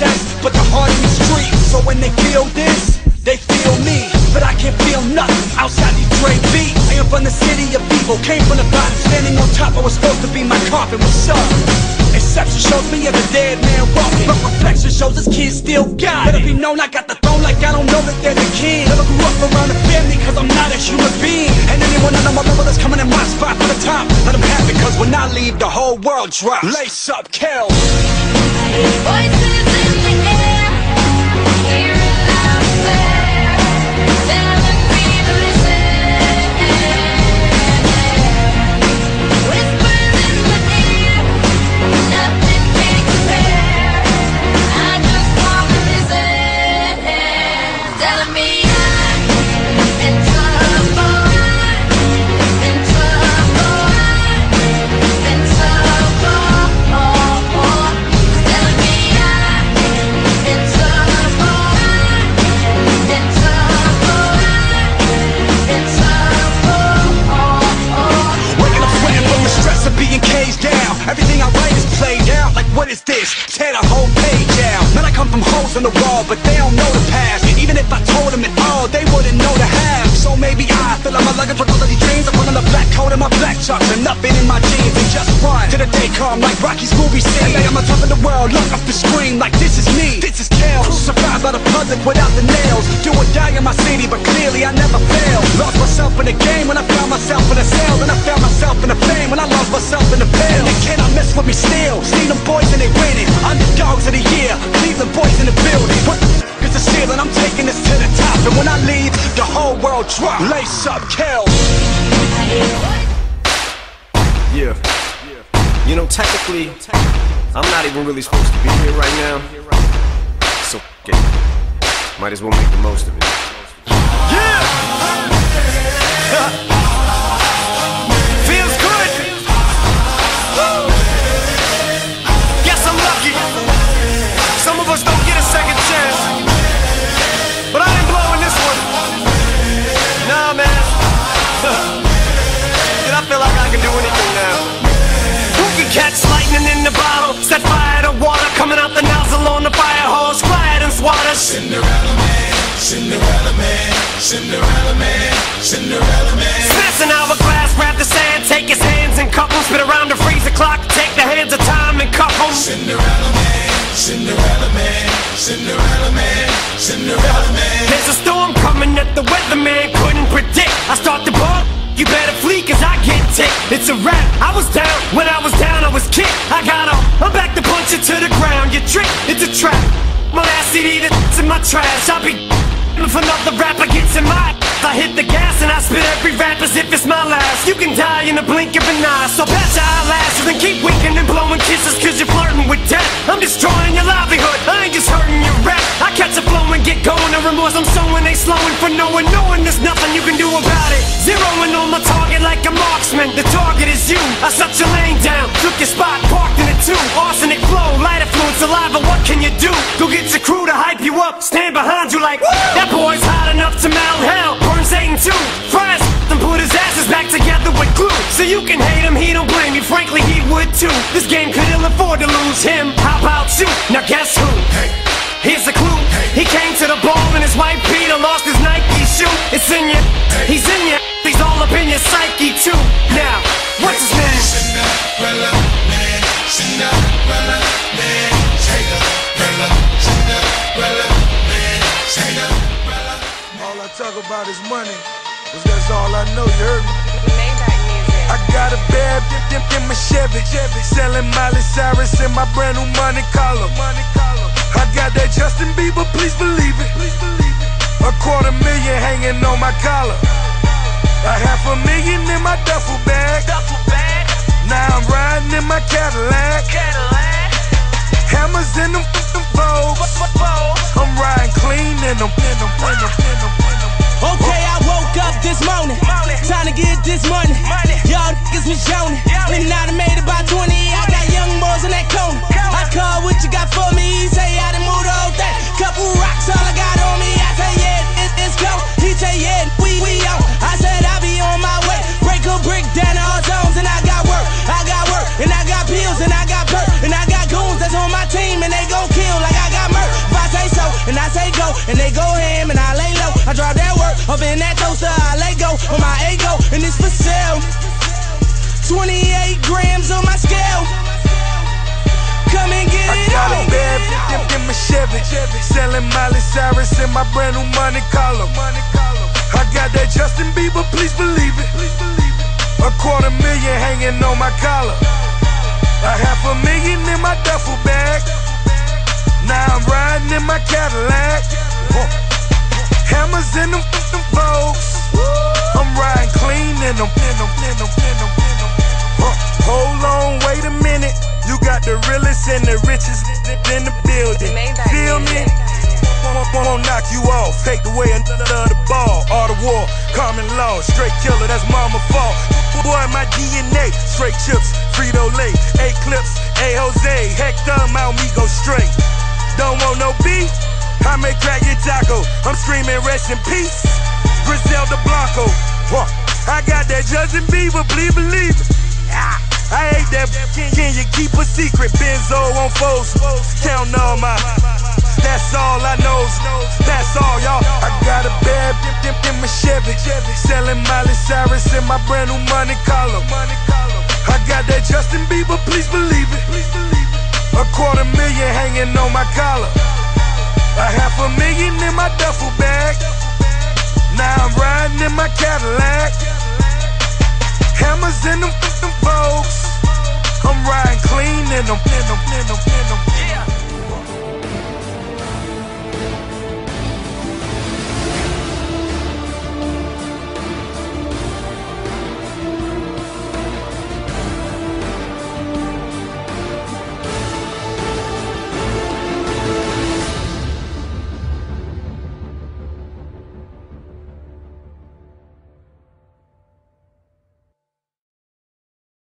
chest, but the heart the street. So when they feel this, they feel me. But I can't feel nothing outside these Dre beats. I am from the city of evil, came from the bottom, standing on top. I was supposed to be my coffin. What's up? Exception shows me as a dead man walking But reflection shows this kid still got it it be known I got the throne like I don't know that they're the king Never grew up around a family cause I'm not a human being And anyone know my brother that's coming in my spot for the top Let them have it cause when I leave the whole world drops Lace up, Kel Voices Everything I write is played out Like what is this? Tear the whole page Man I come from holes in the wall But and chucks And nothing in my jeans And just run to the day come Like Rocky's movie scene And I'm on top of the world Look up and scream Like this is me. This is Kel Surprised by the public without the nails? Do or die in my city But clearly I never fail Lost myself in the game When I found myself in the cell. Then I found myself in the fame When I lost myself in the pill. And they cannot mess with me still? See them boys and they winning. Underdogs of the year. Cleveland boys in the building. What the f- is the ceiling? I'm taking this to the top. And when I leave The whole world drop. Lace up, Kel Yeah. You know, technically, I'm not even really supposed to be here right now. So, it. Might as well make the most of it. Yeah! Cinderella man, Cinderella man, Cinderella man, Cinderella man. Trash. I'll be if another rapper gets in my I hit the gas and I spit every rap as if it's my last. You can die in a blink of an eye. So pat your eyelashes and keep winking and blowing kisses cause you're flirting with death. I'm destroying your livelihood. I ain't just hurting your rap. I catch a flow and get going. The remorse I'm sowing, they slowing for no knowing, knowing there's nothing you can do about it. The target is you. I shut your lane down, took your spot, parked in it too. Arsenic flow, lighter fluid, saliva. What can you do? Go get your crew to hype you up, stand behind you like that boy's hot enough to melt hell. Burn Satan too. Fries then put his asses back together with glue. So you can hate him, he don't blame you. Frankly, he would too. This game could ill afford to lose him. How about you? Now guess who? Here's a clue. He came to the ball and his wife Peter lost his Nike shoe. It's in you. He's in you. Up in your psyche too. Now, what's his name? Cinderella man, Cinderella man, Cinderella, Cinderella man, Cinderella. All I talk about is money, cause that's all I know, you heard me? I got a bad dip, dip in my Chevy, Chevy, selling Miley Cyrus in my brand new money collar. I got that Justin Bieber, please believe it. A quarter million hanging on my collar. A half a million in my duffel bag. Now I'm riding in my Cadillac. Hammers in them, them Vogues. I'm riding clean in them, in them, in them, in them, in them. Okay, I woke up this morning. Time to get this money. Y'all niggas was yawning. And I done made and I say go, and they go ham, and I lay low. I drop that work up in that toaster, I let go on my ego, and it's for sale. 28 grams on my scale. Come and get it. I it got a bad bitch in, my Chevy. Selling Miley Cyrus in my brand new money collar. I got that Justin Bieber, please believe it. A quarter million hanging on my collar. A half a million in my duffel bag. Now I'm riding in my Cadillac. Hammers in them, them folks. I'm riding clean in them, in them, in them, in them, in them. Huh. Hold on, wait a minute. You got the realest and the richest in the building. Feel me? Won't, won't knock you off. Take away another the ball. All the war, common law. Straight killer, that's mama fault. Boy, my DNA. Straight chips, Frito Lay. A clips, A Jose. Hector, Mount me go straight. Don't want no beef? I may crack your taco. I'm screaming rest in peace. Griselda Blanco. Huh. I got that Justin Bieber, believe, believe it. Ah, I hate that. Can, you keep a secret? Benzo on foes. Count all my. That's all I know. That's all, y'all. I got a bad in, in, my Chevy. Selling Miley Cyrus in my brand new money collar. I got that Justin Bieber, please believe it. A quarter million hanging on my collar. A half a million in my duffel bag. Now I'm riding in my Cadillac. Hammers in them, them folks. I'm riding clean in them, in them, in them, in them.